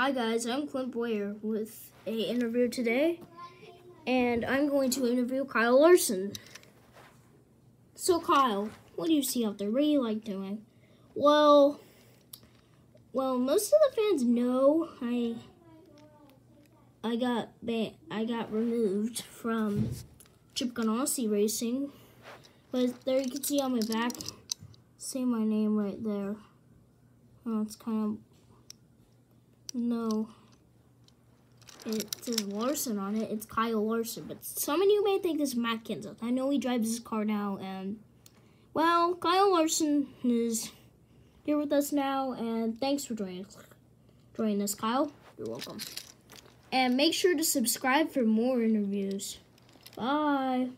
Hi guys, I'm Clint Bowyer with a interview today, and I'm going to interview Kyle Larson. So Kyle, what do you see out there? What do you like doing? Well, well, most of the fans know I I got I got removed from Chip Ganassi Racing, but there you can see on my back, say my name right there. Oh, it's kind of no. It says Larson on it. It's Kyle Larson. But some of you may think it's Matt Kenseth. I know he drives his car now. And, well, Kyle Larson is here with us now. And thanks for joining, joining us, Kyle. You're welcome. And make sure to subscribe for more interviews. Bye.